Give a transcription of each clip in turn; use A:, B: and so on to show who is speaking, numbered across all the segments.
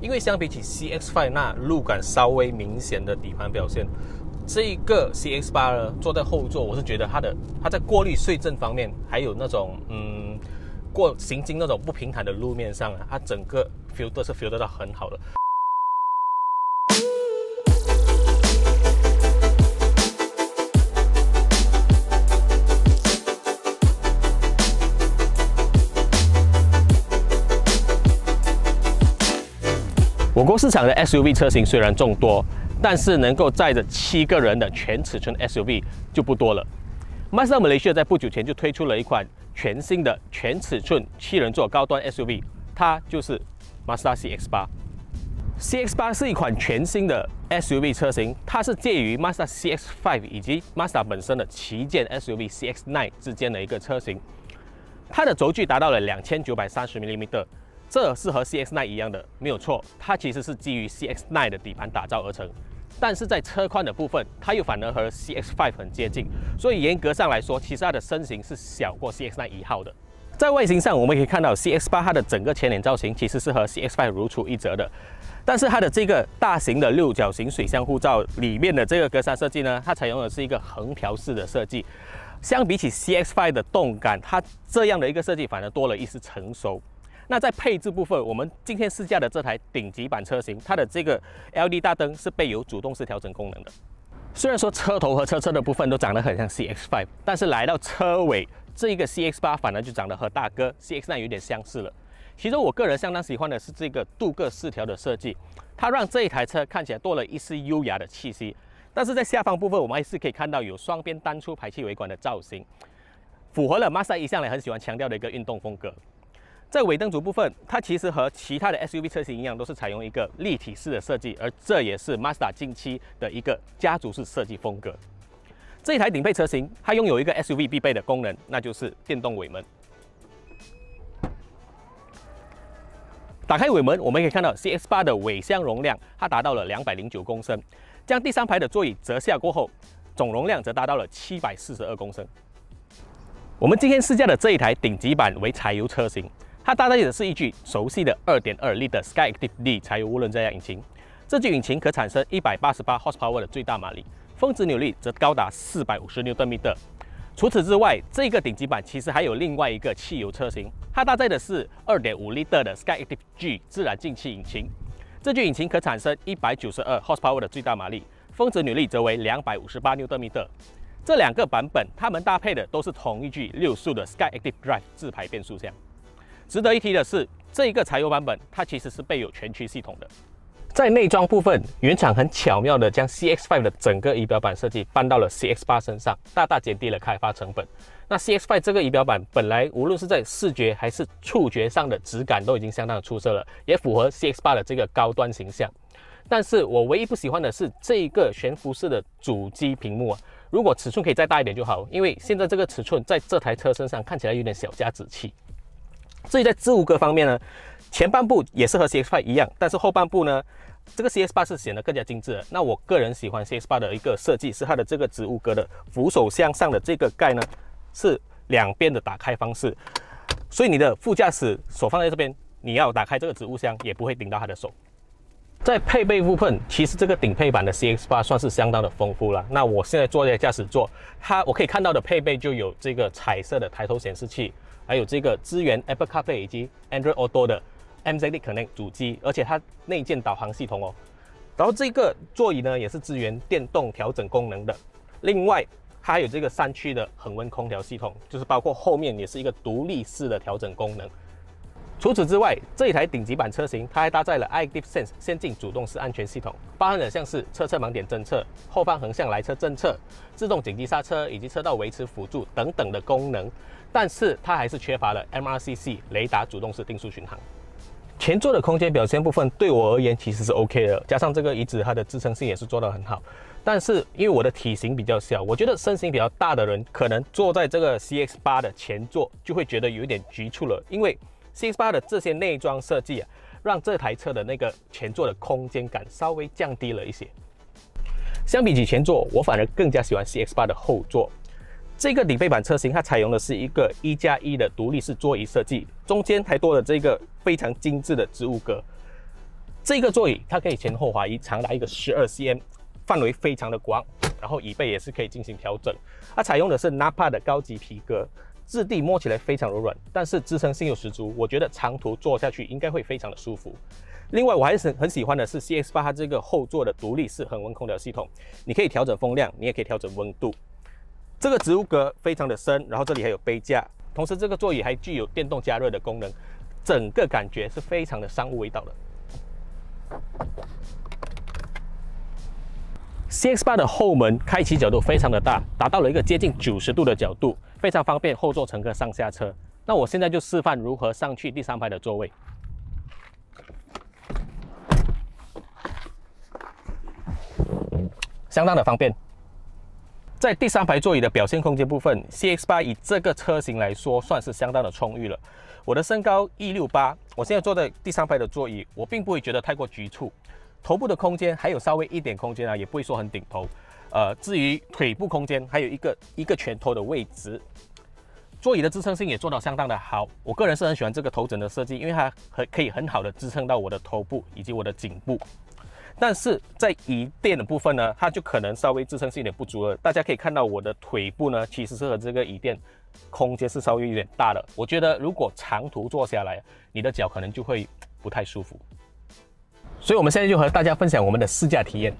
A: 因为相比起 CX-5 那路感稍微明显的底盘表现，这一个 CX-8 呢坐在后座，我是觉得它的它在过滤碎震方面，还有那种嗯过行经那种不平坦的路面上啊，它整个 filter 是 filter 到很好的。我国市场的 SUV 车型虽然众多，但是能够载着七个人的全尺寸 SUV 就不多了。Mazda Malaysia 在不久前就推出了一款全新的全尺寸七人座高端 SUV，它就是 Mazda CX-8。CX-8 是一款全新的 SUV 车型，它是介于 Mazda CX-5 以及 Mazda 本身的旗舰 SUV CX-9 之间的一个车型。它的轴距达到了两千九百三十 mm。这是和 CX-9 一样的，没有错，它其实是基于 CX-9 的底盘打造而成，但是在车宽的部分，它又反而和 CX-5 很接近，所以严格上来说，其实它的身形是小过 CX-9 一号的。在外形上，我们可以看到 CX-8 它的整个前脸造型其实是和 CX-5 如出一辙的，但是它的这个大型的六角形水箱护罩里面的这个格栅设计呢，它采用的是一个横条式的设计，相比起 CX-5 的动感，它这样的一个设计反而多了一丝成熟。那在配置部分，我们今天试驾的这台顶级版车型，它的这个 LED 大灯是备有主动式调整功能的。虽然说车头和车侧的部分都长得很像 CX-5，但是来到车尾，这一个 CX-8 反而就长得和大哥 CX-9 有点相似了。其中我个人相当喜欢的是这个镀铬饰条的设计，它让这一台车看起来多了一丝优雅的气息。但是在下方部分，我们还是可以看到有双边单出排气尾管的造型，符合了 Mazda 一向来很喜欢强调的一个运动风格。在尾灯组部分，它其实和其他的 SUV 车型一样，都是采用一个立体式的设计，而这也是 Mazda 近期的一个家族式设计风格。这一台顶配车型，它拥有一个 SUV 必备的功能，那就是电动尾门。打开尾门，我们可以看到 CX-8 的尾箱容量，它达到了两百零九公升。将第三排的座椅折下过后，总容量则达到了七百四十二公升。我们今天试驾的这一台顶级版为柴油车型。它搭载的是一具熟悉的2.2 L 的 Skyactiv-D 柴油涡轮增压引擎，这具引擎可产生188 horsepower 的最大马力，峰值扭力则高达450牛顿米。除此之外，这个顶级版其实还有另外一个汽油车型，它搭载的是2.5 L 的 Skyactiv-G 自然进气引擎，这具引擎可产生192 horsepower 的最大马力，峰值扭力则为258牛顿米。这两个版本，它们搭配的都是同一具六速的 Skyactiv Drive 自排变速箱。值得一提的是，这一个柴油版本它其实是备有全驱系统的。在内装部分，原厂很巧妙的将 CX-5 的整个仪表板设计搬到了 CX-8 身上，大大减低了开发成本。那 CX-5 这个仪表板本来无论是在视觉还是触觉上的质感都已经相当的出色了，也符合 CX-8 的这个高端形象。但是我唯一不喜欢的是这一个悬浮式的主机屏幕啊，如果尺寸可以再大一点就好，因为现在这个尺寸在这台车身上看起来有点小家子气。至于在置物格方面呢，前半部也是和 CX-5 一样，但是后半部呢，这个 CX-8 是显得更加精致的。那我个人喜欢 CX-8 的一个设计是它的这个置物格的扶手向上的这个盖呢，是两边的打开方式，所以你的副驾驶手放在这边，你要打开这个置物箱也不会顶到他的手。在配备部分，其实这个顶配版的 CX-8 算是相当的丰富了。那我现在坐在驾驶座，它我可以看到的配备就有这个彩色的抬头显示器。还有这个支援 Apple CarPlay 以及 Android Auto 的 MZD Connect 主机，而且它内建导航系统哦。然后这个座椅呢也是支援电动调整功能的。另外，它还有这个三区的恒温空调系统，就是包括后面也是一个独立式的调整功能。除此之外，这一台顶级版车型，它还搭载了 iActive Sense 先进主动式安全系统，包含了像是车侧盲点侦测、后方横向来车侦测、自动紧急刹车以及车道维持辅助等等的功能。但是它还是缺乏了 MRCC 雷达主动式定速巡航。前座的空间表现部分对我而言其实是 OK 的，加上这个椅子它的支撑性也是做得很好。但是因为我的体型比较小，我觉得身形比较大的人可能坐在这个 CX8 的前座就会觉得有点局促了，因为。CX-8 的这些内装设计啊，让这台车的那个前座的空间感稍微降低了一些。相比起前座，我反而更加喜欢 CX-8 的后座。这个顶配版车型它采用的是一个一加一的独立式座椅设计，中间还多了这个非常精致的置物格。这个座椅它可以前后滑移，长达一个十二 cm，范围非常的广，然后椅背也是可以进行调整。它采用的是 Napa 的高级皮革，质地摸起来非常柔软，但是支撑性又十足，我觉得长途坐下去应该会非常的舒服。另外，我还是很喜欢的是 CX 八它这个后座的独立式恒温空调系统，你可以调整风量，你也可以调整温度。这个植物格非常的深，然后这里还有杯架，同时这个座椅还具有电动加热的功能，整个感觉是非常的商务味道的。CX 八的后门开启角度非常的大，达到了一个接近九十度的角度，非常方便后座乘客上下车。那我现在就示范如何上去第三排的座位。相当的方便，在第三排座椅的表现空间部分，CX-8 以这个车型来说，算是相当的充裕了。我的身高一六八，我现在坐在第三排的座椅，我并不会觉得太过局促。头部的空间还有稍微一点空间啊，也不会说很顶头。呃，至于腿部空间，还有一个一个拳头的位置。座椅的支撑性也做到相当的好，我个人是很喜欢这个头枕的设计，因为它很可以很好的支撑到我的头部以及我的颈部。但是在椅垫的部分呢，它就可能稍微支撑性有点不足了。大家可以看到我的腿部呢，其实是和这个椅垫空间是稍微有点大的。我觉得如果长途坐下来，你的脚可能就会不太舒服。所以我们现在就和大家分享我们的试驾体验。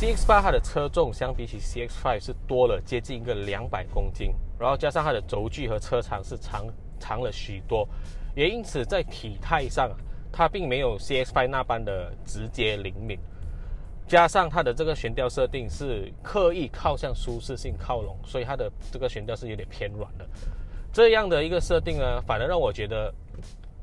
A: CX-8 它的车重相比起 CX-5 是多了接近一个两百公斤，然后加上它的轴距和车长是长长了许多，也因此在体态上。它并没有 CX-5 那般的直接灵敏，加上它的这个悬吊设定是刻意靠向舒适性靠拢，所以它的这个悬吊是有点偏软的。这样的一个设定呢，反而让我觉得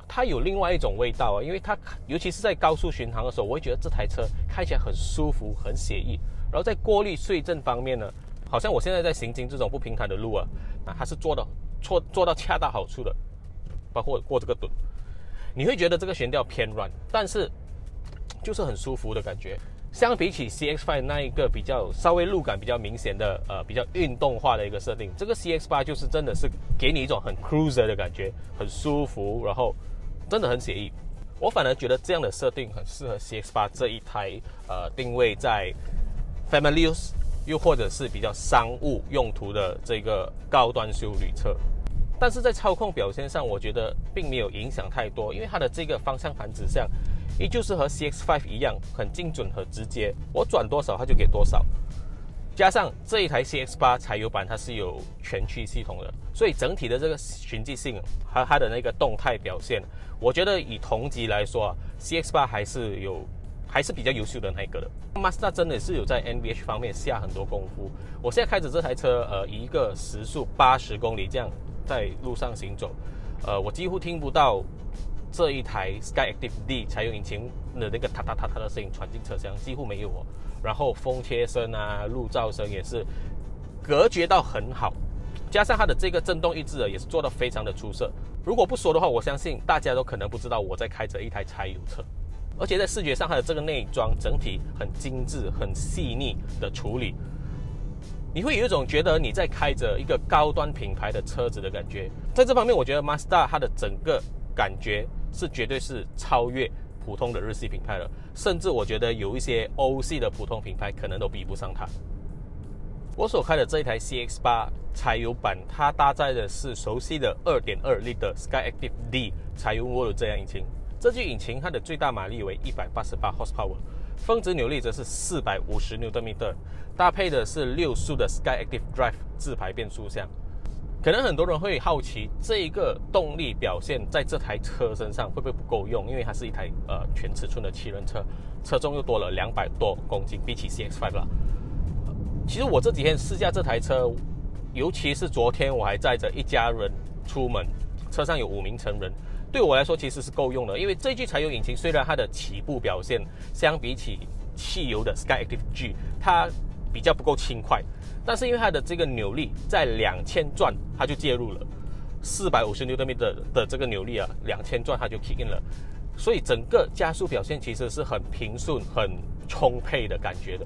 A: 它有另外一种味道啊，因为它尤其是在高速巡航的时候，我会觉得这台车开起来很舒服、很写意。然后在过滤碎震方面呢，好像我现在在行经这种不平坦的路啊，啊，它是做到做做到恰到好处的，包括过这个墩。你会觉得这个悬吊偏软，但是就是很舒服的感觉。相比起 CX-5 那一个比较稍微路感比较明显的呃比较运动化的一个设定，这个 CX-8 就是真的是给你一种很 cruiser 的感觉，很舒服，然后真的很写意。我反而觉得这样的设定很适合 CX-8 这一台呃定位在 family use 又或者是比较商务用途的这个高端修旅车。但是在操控表现上，我觉得并没有影响太多，因为它的这个方向盘指向依旧是和 CX-5 一样很精准和直接，我转多少它就给多少。加上这一台 CX-8 柴油版它是有全驱系统的，所以整体的这个循迹性和它的那个动态表现，我觉得以同级来说啊，CX-8 还是有还是比较优秀的那一个的。Mazda 真的是有在 NVH 方面下很多功夫。我现在开着这台车，呃，一个时速八十公里这样。在路上行走，呃，我几乎听不到这一台 Skyactiv-D 柴油引擎的那个哒哒哒哒的声音传进车厢，几乎没有哦。然后风切声啊、路噪声也是隔绝到很好，加上它的这个震动抑制啊也是做的非常的出色。如果不说的话，我相信大家都可能不知道我在开着一台柴油车。而且在视觉上，它的这个内装整体很精致、很细腻的处理。你会有一种觉得你在开着一个高端品牌的车子的感觉，在这方面，我觉得 Mazda 它的整个感觉是绝对是超越普通的日系品牌了，甚至我觉得有一些欧系的普通品牌可能都比不上它。我所开的这一台 CX-8 柴油版，它搭载的是熟悉的2.2 L 的 Sky Active D 柴油涡轮增压引擎，这具引擎它的最大马力为188 horsepower。峰值扭力则是四百五十牛顿米特，搭配的是六速的 Sky Active Drive 自排变速箱。可能很多人会好奇，这一个动力表现在这台车身上会不会不够用？因为它是一台呃全尺寸的七人车，车重又多了两百多公斤，比起 CX-5 了。其实我这几天试驾这台车，尤其是昨天我还载着一家人出门，车上有五名成人。对我来说其实是够用的，因为这具柴油引擎虽然它的起步表现相比起汽油的 Sky Active G 它比较不够轻快，但是因为它的这个扭力在两千转它就介入了，四百五十牛顿米的的这个扭力啊，两千转它就 kick in 了，所以整个加速表现其实是很平顺、很充沛的感觉的。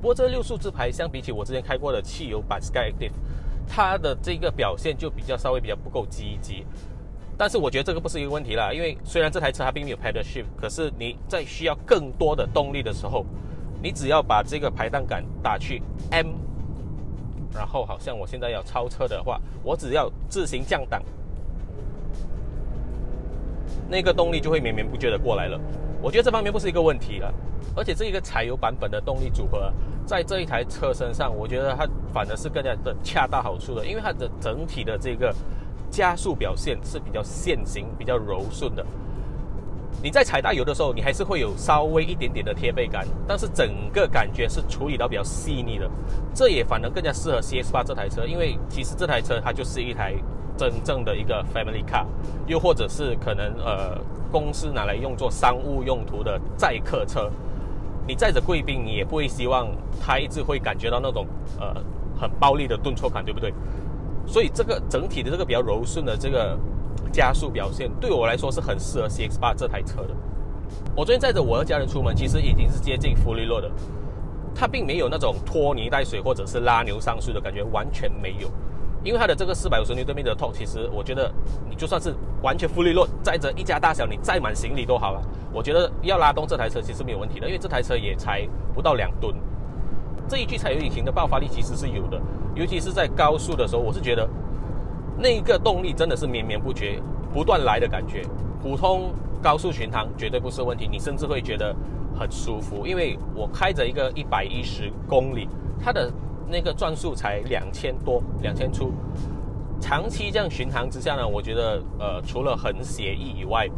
A: 不过这六速自排相比起我之前开过的汽油版 Sky Active，它的这个表现就比较稍微比较不够积极。但是我觉得这个不是一个问题啦，因为虽然这台车它并没有 paddle shift，可是你在需要更多的动力的时候，你只要把这个排档杆打去 M，然后好像我现在要超车的话，我只要自行降档，那个动力就会绵绵不绝的过来了。我觉得这方面不是一个问题了，而且这一个柴油版本的动力组合，在这一台车身上，我觉得它反而是更加的恰到好处的，因为它的整体的这个加速表现是比较线性、比较柔顺的。你在踩大油的时候，你还是会有稍微一点点的贴背感，但是整个感觉是处理到比较细腻的，这也反而更加适合 CX-8 这台车，因为其实这台车它就是一台真正的一个 family car，又或者是可能呃。公司拿来用作商务用途的载客车，你载着贵宾，你也不会希望他一直会感觉到那种呃很暴力的顿挫感，对不对？所以这个整体的这个比较柔顺的这个加速表现，对我来说是很适合 CX-8 这台车的。我昨天载着我的家人出门，其实已经是接近弗利洛的，它并没有那种拖泥带水或者是拉牛上树的感觉，完全没有。因为它的这个四百五十牛顿米的 torque，其实我觉得你就算是完全 fully load，载着一家大小，你载满行李都好了。我觉得要拉动这台车其实没有问题的，因为这台车也才不到两吨。这一具柴油引擎的爆发力其实是有的，尤其是在高速的时候，我是觉得那个动力真的是绵绵不绝、不断来的感觉。普通高速巡航绝对不是问题，你甚至会觉得很舒服，因为我开着一个一百一十公里，它的。那个转速才两千多，两千出，长期这样巡航之下呢，我觉得呃，除了很写意以外，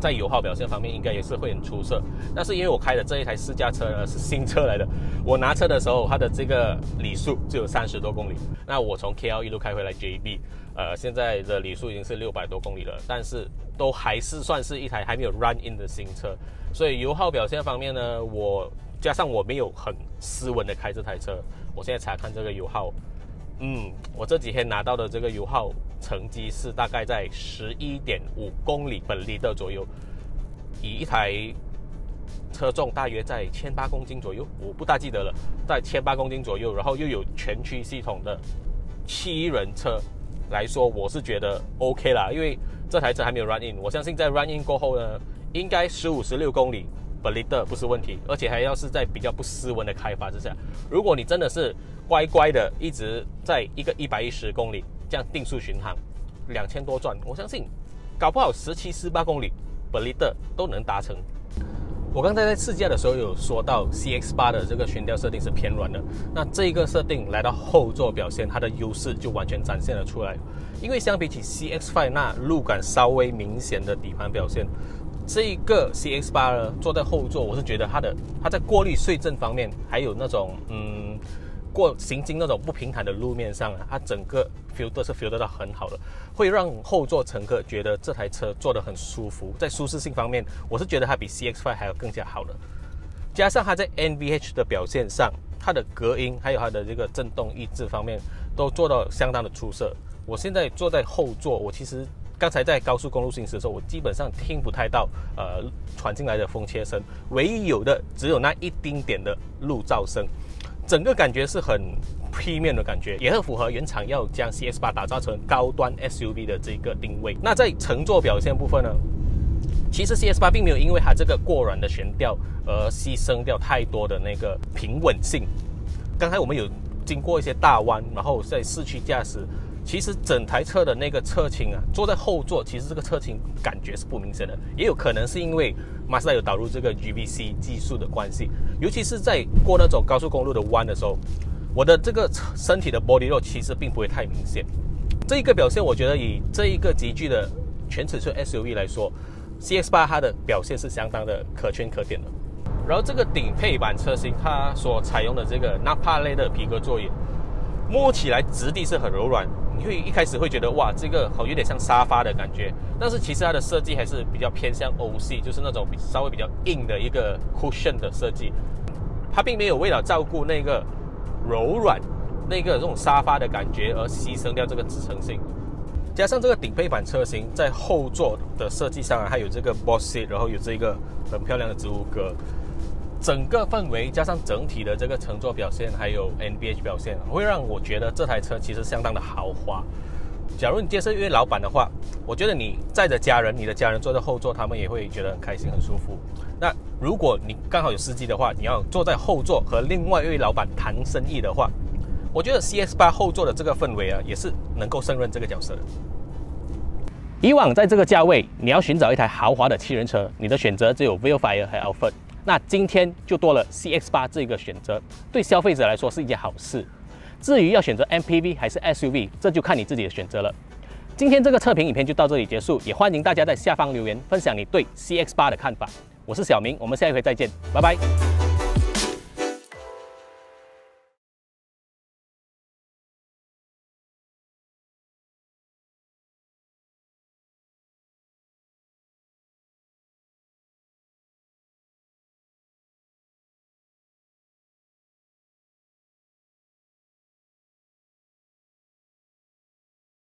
A: 在油耗表现方面应该也是会很出色。但是因为我开的这一台试驾车呢是新车来的，我拿车的时候它的这个里数只有三十多公里。那我从 KL 一路开回来 JB，呃，现在的里数已经是六百多公里了，但是都还是算是一台还没有 run in 的新车。所以油耗表现方面呢，我加上我没有很斯文的开这台车。我现在查看这个油耗，嗯，我这几天拿到的这个油耗成绩是大概在十一点五公里本里的左右，以一台车重大约在千八公斤左右，我不大记得了，在千八公斤左右，然后又有全驱系统的七人车来说，我是觉得 OK 啦，因为这台车还没有 run in，我相信在 run in 过后呢，应该十五十六公里。本利的不是问题，而且还要是在比较不斯文的开发之下。如果你真的是乖乖的一直在一个一百一十公里这样定速巡航，两千多转，我相信搞不好十七、十八公里本利的都能达成。我刚才在试驾的时候有说到，CX 八的这个悬吊设定是偏软的，那这个设定来到后座表现，它的优势就完全展现了出来。因为相比起 CX 五那路感稍微明显的底盘表现。这一个 CX 八呢，坐在后座，我是觉得它的它在过滤碎震方面，还有那种嗯过行经那种不平坦的路面上啊，它整个 filter 是 filter 到很好的，会让后座乘客觉得这台车坐得很舒服。在舒适性方面，我是觉得它比 CX Five 还要更加好的。加上它在 NVH 的表现上，它的隔音还有它的这个震动抑制方面，都做到相当的出色。我现在坐在后座，我其实。刚才在高速公路行驶的时候，我基本上听不太到呃传进来的风切声，唯一有的只有那一丁点的路噪声，整个感觉是很 P 面的感觉，也很符合原厂要将 C S 八打造成高端 SUV 的这个定位。那在乘坐表现部分呢，其实 C S 八并没有因为它这个过软的悬吊而牺牲掉太多的那个平稳性。刚才我们有经过一些大弯，然后在市区驾驶。其实整台车的那个侧倾啊，坐在后座，其实这个侧倾感觉是不明显的，也有可能是因为马自达有导入这个 GVC 技术的关系，尤其是在过那种高速公路的弯的时候，我的这个身体的 body roll 其实并不会太明显。这一个表现，我觉得以这一个级距的全尺寸 SUV 来说，CX-8 它的表现是相当的可圈可点的。然后这个顶配版车型，它所采用的这个 Nappa 类的皮革座椅，摸起来质地是很柔软。你会一开始会觉得哇，这个好有点像沙发的感觉，但是其实它的设计还是比较偏向欧系，就是那种稍微比较硬的一个 cushion 的设计。它并没有为了照顾那个柔软、那个这种沙发的感觉而牺牲掉这个支撑性。加上这个顶配版车型在后座的设计上啊，还有这个 boss seat，然后有这个很漂亮的植物格。整个氛围加上整体的这个乘坐表现，还有 NVH 表现，会让我觉得这台车其实相当的豪华。假如你今天是一位老板的话，我觉得你载着家人，你的家人坐在后座，他们也会觉得很开心、很舒服。那如果你刚好有司机的话，你要坐在后座和另外一位老板谈生意的话，我觉得 CS 八后座的这个氛围啊，也是能够胜任这个角色的。以往在这个价位，你要寻找一台豪华的七人车，你的选择只有 Vellfire 和 Alphard。那今天就多了 CX 八这个选择，对消费者来说是一件好事。至于要选择 MPV 还是 SUV，这就看你自己的选择了。今天这个测评影片就到这里结束，也欢迎大家在下方留言分享你对 CX 八的看法。我是小明，我们下一回再见，拜拜。